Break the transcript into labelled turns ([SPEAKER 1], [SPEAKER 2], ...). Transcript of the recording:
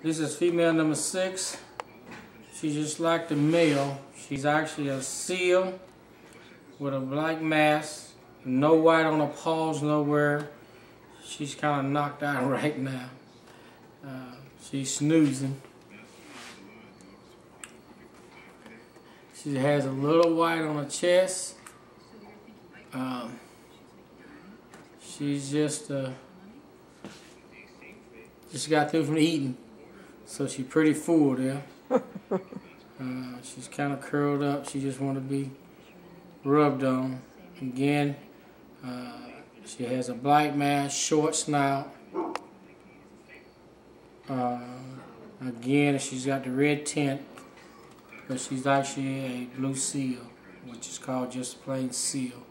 [SPEAKER 1] This is female number six. She's just like the male. She's actually a seal with a black mask, no white on her paws nowhere. She's kind of knocked out right now. Uh, she's snoozing. She has a little white on her chest. Um, she's just uh, just got through from eating. So she's pretty full there. Uh, she's kind of curled up. She just want to be rubbed on. Again, uh, she has a black mask, short snout. Uh, again, she's got the red tint, but she's actually a blue seal, which is called just plain seal.